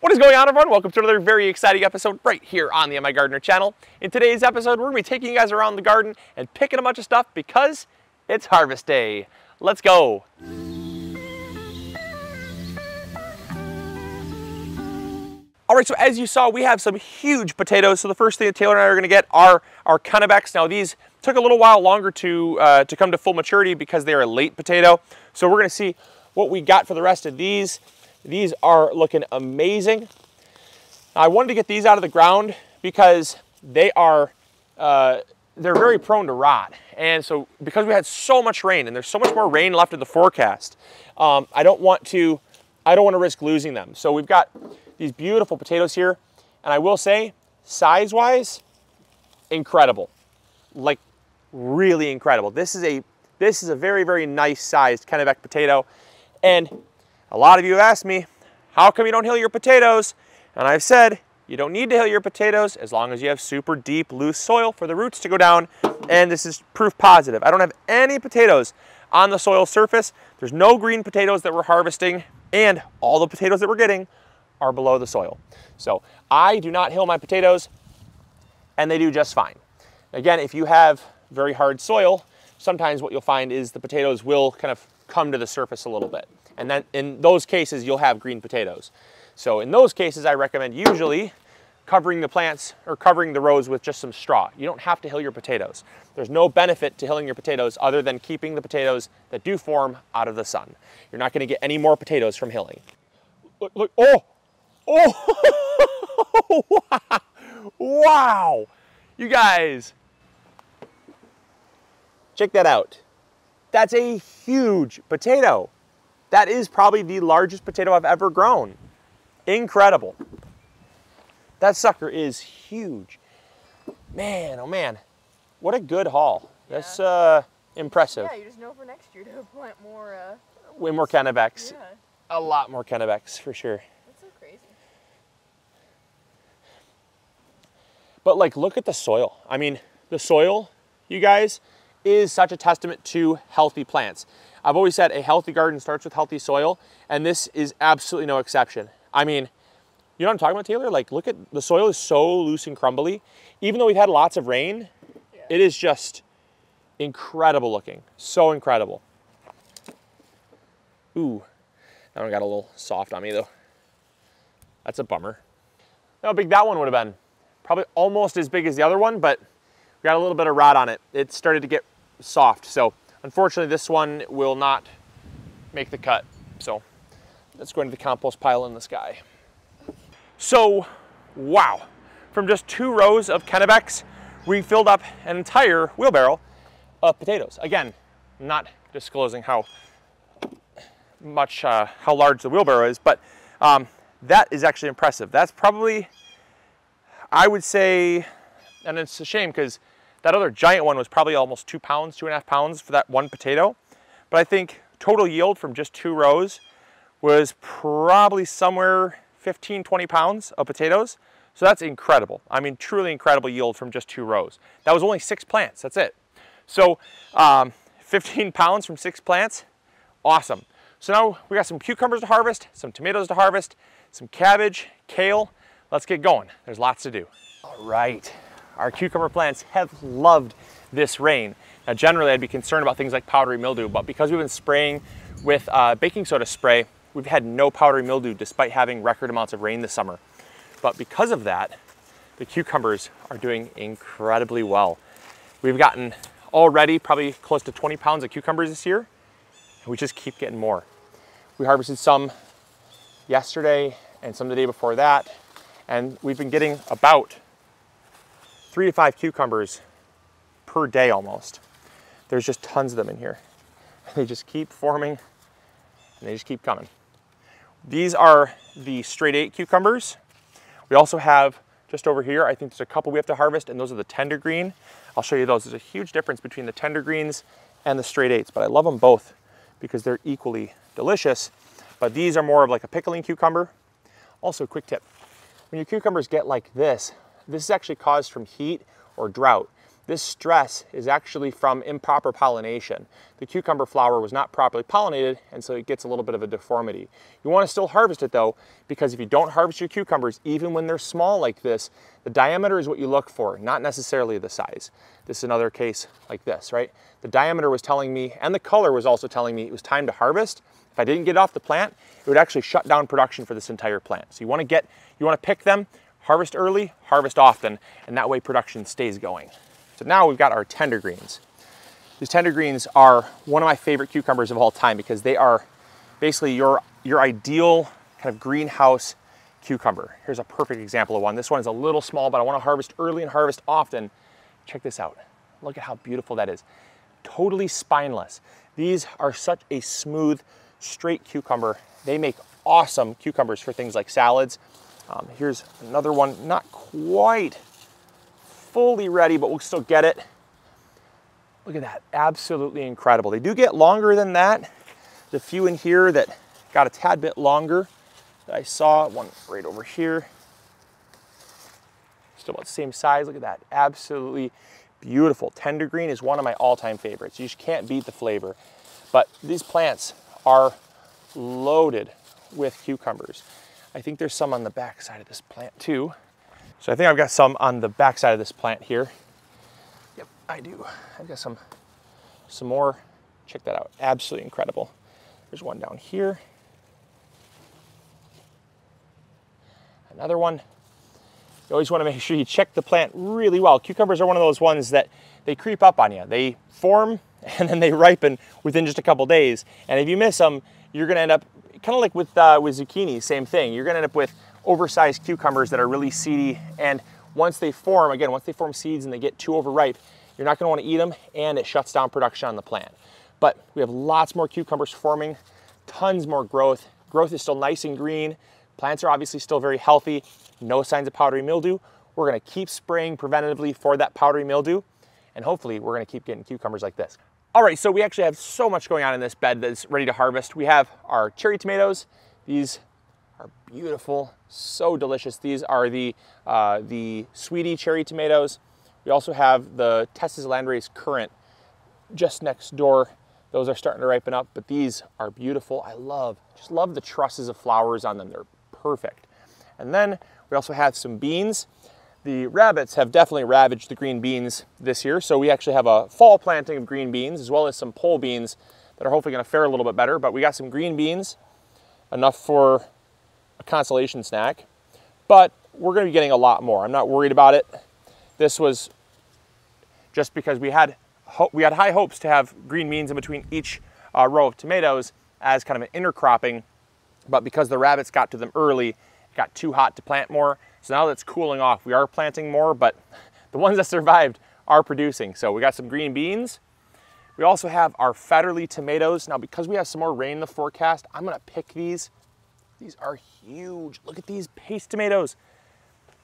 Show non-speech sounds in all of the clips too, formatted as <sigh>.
What is going on everyone? Welcome to another very exciting episode right here on the MIgardener channel. In today's episode, we're gonna be taking you guys around the garden and picking a bunch of stuff because it's harvest day. Let's go. All right, so as you saw, we have some huge potatoes. So the first thing that Taylor and I are gonna get are our Kennebecs. Now these took a little while longer to, uh, to come to full maturity because they are a late potato. So we're gonna see what we got for the rest of these. These are looking amazing. I wanted to get these out of the ground because they are, uh, they're very prone to rot. And so because we had so much rain and there's so much more rain left in the forecast, um, I don't want to, I don't want to risk losing them. So we've got these beautiful potatoes here. And I will say, size-wise, incredible. Like really incredible. This is a, this is a very, very nice sized Kennebec potato. And a lot of you have asked me, how come you don't hill your potatoes? And I've said, you don't need to hill your potatoes as long as you have super deep, loose soil for the roots to go down. And this is proof positive. I don't have any potatoes on the soil surface. There's no green potatoes that we're harvesting and all the potatoes that we're getting are below the soil. So I do not hill my potatoes and they do just fine. Again, if you have very hard soil, sometimes what you'll find is the potatoes will kind of come to the surface a little bit. And then in those cases, you'll have green potatoes. So in those cases, I recommend usually covering the plants or covering the rows with just some straw. You don't have to hill your potatoes. There's no benefit to hilling your potatoes other than keeping the potatoes that do form out of the sun. You're not gonna get any more potatoes from hilling. Look, look, oh, oh, <laughs> wow. You guys, check that out. That's a huge potato. That is probably the largest potato I've ever grown. Incredible. That sucker is huge. Man, oh man, what a good haul. Yeah. That's uh, impressive. Yeah, you just know for next year to <laughs> plant more. Uh, Way more Kennebecs. Yeah. A lot more Kennebecs for sure. That's so crazy. But like, look at the soil. I mean, the soil, you guys, is such a testament to healthy plants. I've always said a healthy garden starts with healthy soil, and this is absolutely no exception. I mean, you know what I'm talking about, Taylor? Like, look at the soil is so loose and crumbly. Even though we've had lots of rain, yeah. it is just incredible looking. So incredible. Ooh, that one got a little soft on me though. That's a bummer. How big that one would have been. Probably almost as big as the other one, but we got a little bit of rot on it. It started to get soft. So unfortunately, this one will not make the cut. So let's go into the compost pile in the sky. So, wow. From just two rows of Kennebecs, we filled up an entire wheelbarrow of potatoes. Again, not disclosing how much, uh, how large the wheelbarrow is, but um, that is actually impressive. That's probably, I would say, and it's a shame because that other giant one was probably almost two pounds, two and a half pounds for that one potato. But I think total yield from just two rows was probably somewhere 15, 20 pounds of potatoes. So that's incredible. I mean, truly incredible yield from just two rows. That was only six plants, that's it. So um, <laughs> 15 pounds from six plants, awesome. So now we got some cucumbers to harvest, some tomatoes to harvest, some cabbage, kale. Let's get going. There's lots to do. All right, our cucumber plants have loved this rain. Now generally I'd be concerned about things like powdery mildew, but because we've been spraying with uh, baking soda spray, we've had no powdery mildew despite having record amounts of rain this summer. But because of that, the cucumbers are doing incredibly well. We've gotten already probably close to 20 pounds of cucumbers this year, and we just keep getting more. We harvested some yesterday and some the day before that, and we've been getting about three to five cucumbers per day almost. There's just tons of them in here. <laughs> They just keep forming and they just keep coming. These are the straight eight cucumbers. We also have just over here, I think there's a couple we have to harvest and those are the tender green. I'll show you those. There's a huge difference between the tender greens and the straight eights, but I love them both because they're equally delicious. But these are more of like a pickling cucumber. Also, quick tip, when your cucumbers get like this, this is actually caused from heat or drought. This stress is actually from improper pollination. The cucumber flower was not properly pollinated and so it gets a little bit of a deformity. You want to still harvest it though because if you don't harvest your cucumbers, even when they're small like this, the diameter is what you look for, not necessarily the size. This is another case like this, right? The diameter was telling me and the color was also telling me it was time to harvest. If I didn't get off the plant, it would actually shut down production for this entire plant. So you want to get, you want to pick them, harvest early, harvest often, and that way production stays going. So now we've got our tender greens. These tender greens are one of my favorite cucumbers of all time because they are basically your, your ideal kind of greenhouse cucumber. Here's a perfect example of one. This one is a little small, but I wanna harvest early and harvest often. Check this out. Look at how beautiful that is. Totally spineless. These are such a smooth, straight cucumber. They make awesome cucumbers for things like salads. Um, here's another one, not quite fully ready, but we'll still get it. Look at that, absolutely incredible. They do get longer than that. There's a few in here that got a tad bit longer that I saw, one right over here. Still about the same size, look at that, absolutely beautiful. Tender green is one of my all-time favorites. You just can't beat the flavor. But these plants are loaded with cucumbers. I think there's some on the back side of this plant too. So I think I've got some on the back side of this plant here. Yep, I do. I've got some, some more. Check that out, absolutely incredible. There's one down here. Another one. You always want to make sure you check the plant really well. Cucumbers are one of those ones that they creep up on you. They form <laughs> and then they ripen within just a couple days. And if you miss them, you're going to end up kind of like with uh, with zucchini, same thing. You're going to end up with oversized cucumbers that are really seedy. And once they form, again, once they form seeds and they get too overripe, you're not gonna wanna eat them and it shuts down production on the plant. But we have lots more cucumbers forming, tons more growth. Growth is still nice and green. Plants are obviously still very healthy, no signs of powdery mildew. We're gonna keep spraying preventatively for that powdery mildew, and hopefully we're gonna keep getting cucumbers like this. All right, so we actually have so much going on in this bed that's ready to harvest. We have our cherry tomatoes. These are beautiful, so delicious. These are the, uh, the Sweetie cherry tomatoes. We also have the Tess's Landrace Currant just next door. Those are starting to ripen up, but these are beautiful. I love, just love the trusses of flowers on them. They're perfect. And then we also have some beans. The rabbits have definitely ravaged the green beans this year, so we actually have a fall planting of green beans as well as some pole beans that are hopefully gonna fare a little bit better, but we got some green beans, enough for a consolation snack, but we're gonna be getting a lot more. I'm not worried about it. This was just because we had we had high hopes to have green beans in between each uh, row of tomatoes as kind of an intercropping, but because the rabbits got to them early, it got too hot to plant more. So now that's cooling off, we are planting more, but <laughs> the ones that survived are producing. So we got some green beans. We also have our Federle tomatoes. Now, because we have some more rain in the forecast, I'm gonna pick these these are huge. Look at these paste tomatoes.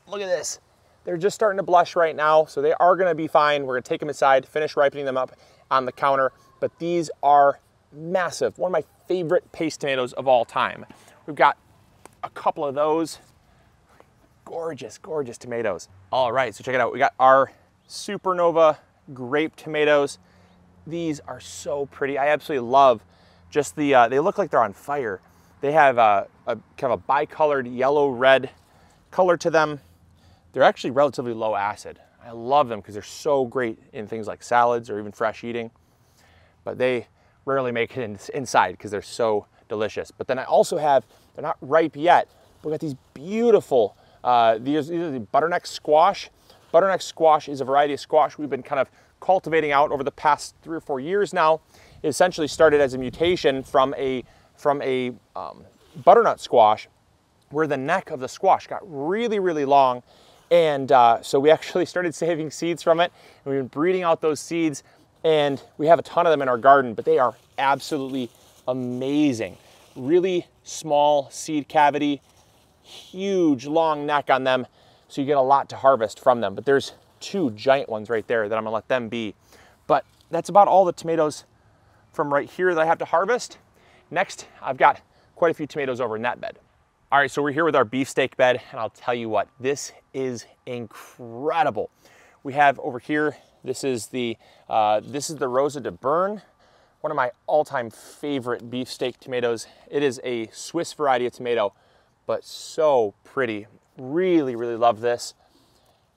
Look at this. They're just starting to blush right now, so they are gonna be fine. We're gonna take them inside, finish ripening them up on the counter, but these are massive. One of my favorite paste tomatoes of all time. We've got a couple of those. Gorgeous, gorgeous tomatoes. All right, so check it out. We got our Supernova grape tomatoes. These are so pretty. I absolutely love just the, uh, they look like they're on fire. They have a, a kind of a bicolored yellow-red color to them. They're actually relatively low acid. I love them because they're so great in things like salads or even fresh eating, but they rarely make it in, inside because they're so delicious. But then I also have, they're not ripe yet, we got these beautiful, uh, these, these are the butternut squash. Butternut squash is a variety of squash we've been kind of cultivating out over the past three or four years now. It essentially started as a mutation from a from a um, butternut squash where the neck of the squash got really, really long. And uh, so we actually <laughs> started saving seeds from it. And we've been breeding out those seeds and we have a ton of them in our garden, but they are absolutely amazing. Really small seed cavity, huge long neck on them. So you get a lot to harvest from them. But there's two giant ones right there that I'm gonna let them be. But that's about all the tomatoes from right here that I have to harvest. Next, I've got quite a few tomatoes over in that bed. All right, so we're here with our beefsteak bed, and I'll tell you what, this is incredible. We have over here, this is the, uh, this is the Rosa de Bern, one of my all-time favorite beefsteak tomatoes. It is a Swiss variety of tomato, but so pretty. Really, really love this.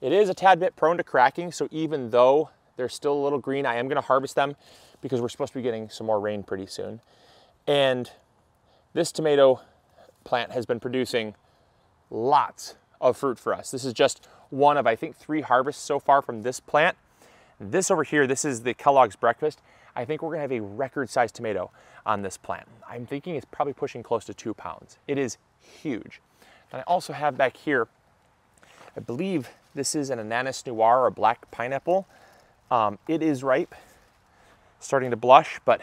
It is a tad bit prone to cracking, so even though they're still a little green, I am gonna harvest them because we're supposed to be getting some more rain pretty soon. And this tomato plant has been producing lots of fruit for us. This is just one of, I think, three harvests so far from this plant. This over here, this is the Kellogg's Breakfast. I think we're gonna have a record sized tomato on this plant. I'm thinking it's probably pushing close to two pounds. It is huge. And I also have back here, I believe this is an Ananas Noir or black pineapple. Um, it is ripe, starting to blush, but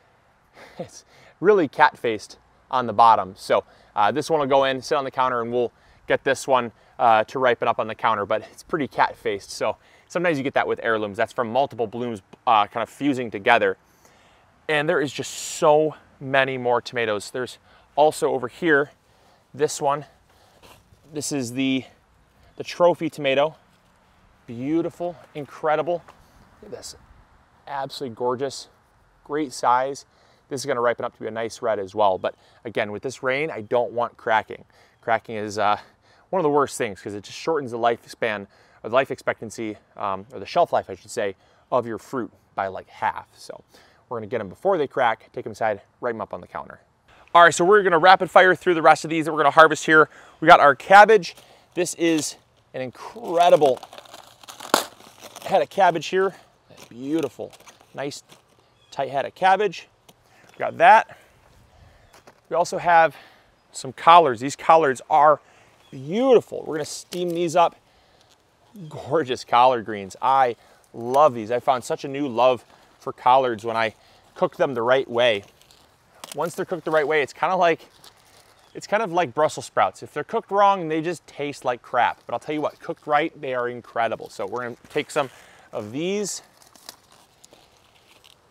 <laughs> it's really cat-faced on the bottom. So uh, this one will go in, sit on the counter, and we'll get this one uh, to ripen up on the counter, but it's pretty cat-faced. So sometimes you get that with heirlooms. That's from multiple blooms uh, kind of fusing together. And there is just so many more tomatoes. There's also over here, this one. This is the, the trophy tomato. Beautiful, incredible. Look at this, absolutely gorgeous, great size. This is gonna ripen up to be a nice red as well. But again, with this rain, I don't want cracking. Cracking is uh, one of the worst things because it just shortens the lifespan, or the life expectancy, um, or the shelf life, I should say, of your fruit by like half. So we're gonna get them before they crack, take them inside, ripen them up on the counter. All right, so we're gonna rapid fire through the rest of these that we're gonna harvest here. We got our cabbage. This is an incredible head of cabbage here. Beautiful, nice tight head of cabbage. We got that. We also have some collards. These collards are beautiful. We're gonna steam these up. Gorgeous collard greens. I love these. I found such a new love for collards when I cook them the right way. Once they're cooked the right way, it's kind of like it's kind of like Brussels sprouts. If they're cooked wrong, they just taste like crap. But I'll tell you what, cooked right, they are incredible. So we're gonna take some of these.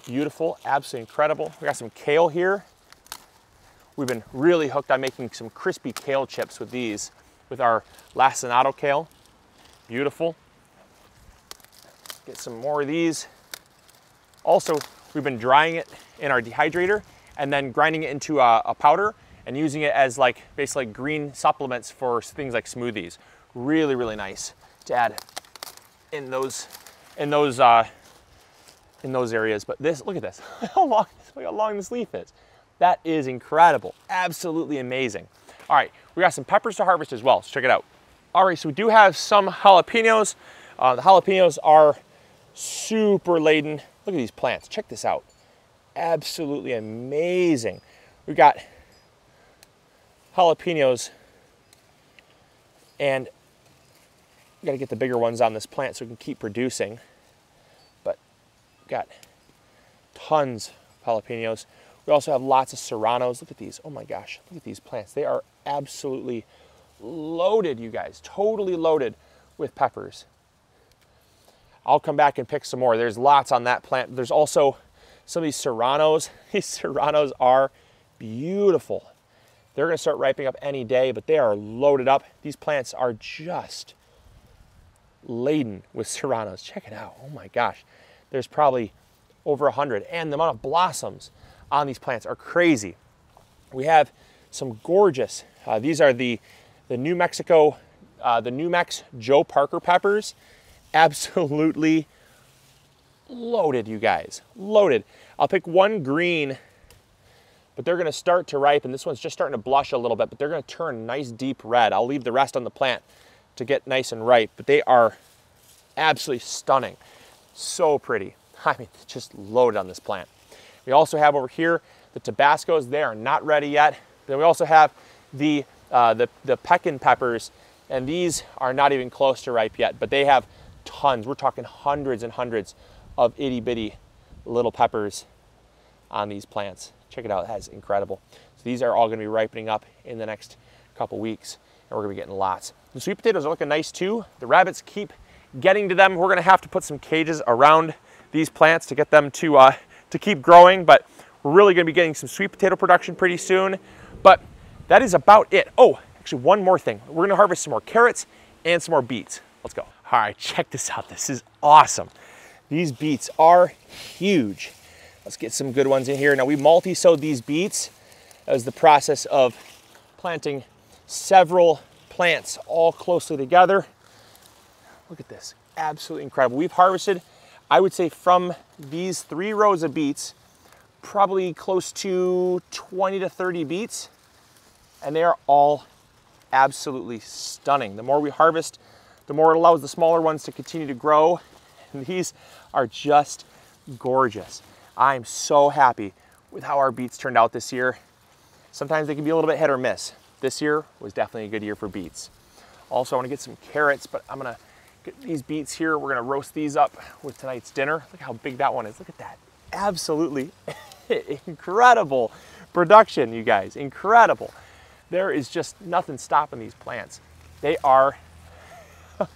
Beautiful, absolutely incredible. We got some kale here. We've been really hooked on making some crispy kale chips with these, with our lacinato kale. Beautiful. Get some more of these. Also, we've been drying it in our dehydrator and then grinding it into a, a powder and using it as like basically green supplements for things like smoothies. Really, really nice to add in those in those uh, in those areas. But this, look at this, <laughs> how long look how long this leaf is. That is incredible, absolutely amazing. All right, we got some peppers to harvest as well. So check it out. All right, so we do have some jalapenos. Uh, the jalapenos are super laden. Look at these plants. Check this out. Absolutely amazing. We got jalapenos and got to get the bigger ones on this plant so we can keep producing. But got tons of jalapenos. We also have lots of serranos. Look at these. Oh my gosh, look at these plants. They are absolutely loaded, you guys. Totally loaded with peppers. I'll come back and pick some more. There's lots on that plant. There's also some of these serranos. <laughs> These serranos are beautiful. They're gonna start ripening up any day, but they are loaded up. These plants are just laden with <laughs> serranos. Check it out. Oh my gosh. There's probably over a 100. And the amount of blossoms on these plants are crazy. We have some gorgeous, uh, these are the, the New Mexico, uh, the NuMex Joe Parker peppers. <laughs> Absolutely loaded, you guys, loaded. I'll pick one green, but they're gonna start to ripen. This one's just starting to blush a little bit, but they're gonna turn nice deep red. I'll leave the rest on the plant to get nice and ripe, but they are absolutely stunning. So pretty. <laughs> I mean, just loaded on this plant. We also have over here the Tabascos. They are not ready yet. Then we also have the, uh, the, the Pequin peppers, and these are not even close to ripe yet, but they have tons. We're talking hundreds and hundreds of itty bitty little peppers on these plants. Check it out, that's incredible. So these are all gonna be ripening up in the next couple weeks, and we're gonna be getting lots. The sweet potatoes are looking nice too. The rabbits keep getting to them. We're gonna have to put some cages around these plants to get them to, uh, to keep growing, but we're really gonna be getting some sweet potato production pretty soon. But that is about it. Oh, actually one more thing. We're gonna harvest some more carrots and some more beets. Let's go. All right, check this out. This is awesome. These beets are huge. Let's get some good ones in here. Now we multi-sowed these beets. That was the process of planting several plants all closely together. Look at this, absolutely incredible. We've harvested, I would say from these three rows of beets, probably close to 20 to 30 beets, and they are all absolutely stunning. The more we harvest, the more it allows the smaller ones to continue to grow. <laughs> These are just gorgeous. I'm so happy with how our beets turned out this year. Sometimes they can be a little bit hit or miss. This year was definitely a good year for beets. Also, I wanna get some carrots, but I'm gonna get these beets here. We're gonna roast these up with tonight's dinner. Look how big that one is. Look at that. Absolutely <laughs> incredible production, you guys. Incredible. There is just nothing stopping these plants. They are <laughs>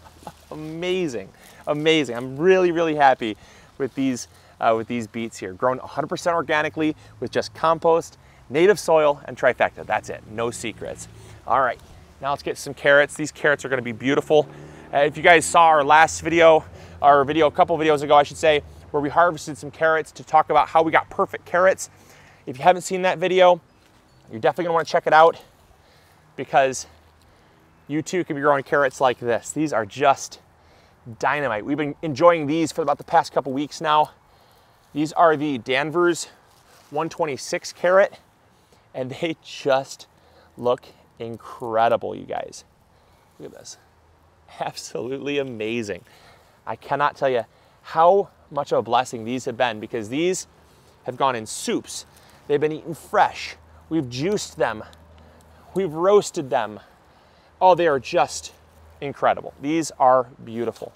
amazing, amazing. I'm really, really happy with these, uh, with these beets here. Grown 100% organically with just compost, native soil, and trifecta. That's it, no secrets. All right, now let's get some carrots. These carrots are gonna be beautiful. Uh, if you guys saw our last video, our video a couple videos ago, I should say, where we harvested some carrots to talk about how we got perfect carrots. If you haven't seen that video, you're definitely gonna wanna check it out because you too can be growing carrots like this. These are just dynamite. We've been enjoying these for about the past couple weeks now. These are the Danvers 126 carrot and they <laughs> just look incredible, you guys. Look at this. Absolutely amazing. I cannot tell you how much of a blessing these have been because these have gone in soups. They've been eaten fresh. We've juiced them. We've roasted them. Oh, they are just incredible. These are beautiful.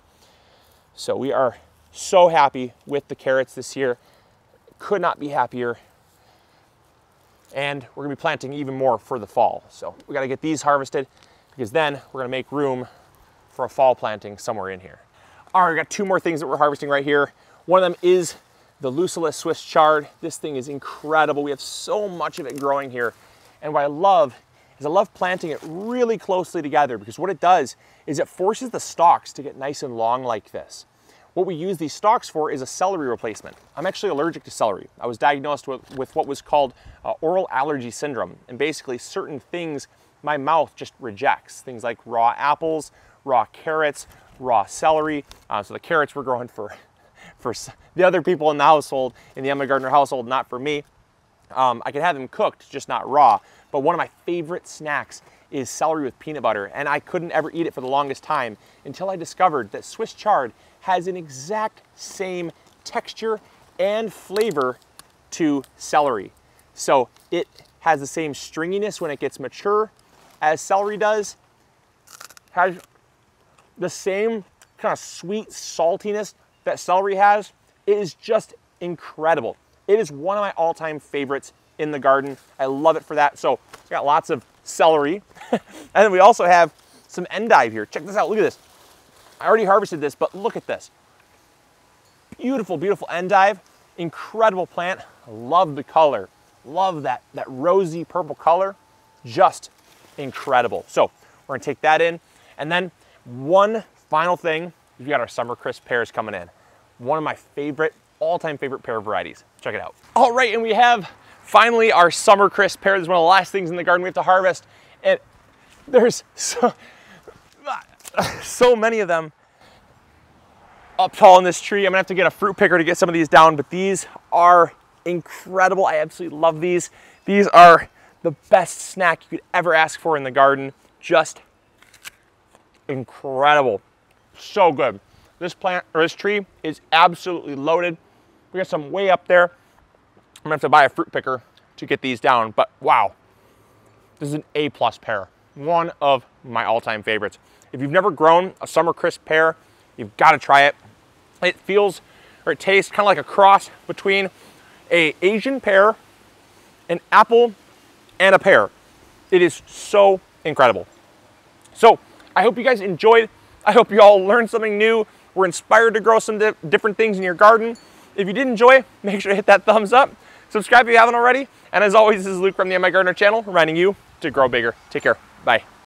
So we are so happy with the carrots this year. Could not be happier. And we're gonna be planting even more for the fall. So we gotta get these harvested because then we're gonna make room for a fall planting somewhere in here. All right, we got two more things that we're harvesting right here. One of them is the Lucullus Swiss chard. This thing is incredible. We have so much of it growing here. And what I love is I love planting it really closely together because what it does is it forces the stalks to get nice and long like this. What we use these stalks for is a celery replacement. I'm actually allergic to celery. I was diagnosed with, with what was called uh, oral allergy syndrome. And basically certain things my mouth just rejects. Things like raw apples, raw carrots, raw celery. Uh, so the carrots were growing for, <laughs> for the other people in the household, in the MIgardener household, not for me. Um, I could have them cooked, just not raw. But one of my favorite snacks is celery with peanut butter, and I couldn't ever eat it for the longest time until I discovered that Swiss chard has an exact same texture and flavor to celery. So it has the same stringiness when it gets mature as celery does, has the same kind of sweet saltiness that celery has. It is just incredible. It is one of my all-time favorites in the garden. I love it for that. So we got lots of celery. <laughs> and then we also have some endive here. Check this out, look at this. I already harvested this, but look at this. Beautiful, beautiful endive. Incredible plant. Love the color. Love that, that rosy purple color. Just incredible. So we're gonna take that in. And then one final thing, we got our summer crisp pears coming in. One of my favorite, all-time favorite pear varieties. Check it out. All right, and we have finally our summer crisp pear. Is one of the last things in the garden we have to harvest. And there's so, so many of them up tall in this tree. I'm gonna have to get a fruit picker to get some of these down, but these are incredible. I absolutely love these. These are the best snack you could ever ask for in the garden. Just incredible. So good. This plant or this tree is absolutely loaded. We got some way up there. I'm gonna have to buy a fruit picker to get these down, but wow. This is an A plus pear. One of my all-time favorites. If you've never grown a summer crisp pear, you've got to try it. It feels or it tastes kind of like a cross between a Asian pear, an apple, and a pear. It is so incredible. So I hope you guys enjoyed. I hope you all learned something new. Were inspired to grow some di different things in your garden. If you did enjoy, make sure to hit that thumbs up. Subscribe if you haven't already. And as always, this is Luke from the MIgardener channel, reminding you to grow bigger. Take care. Bye.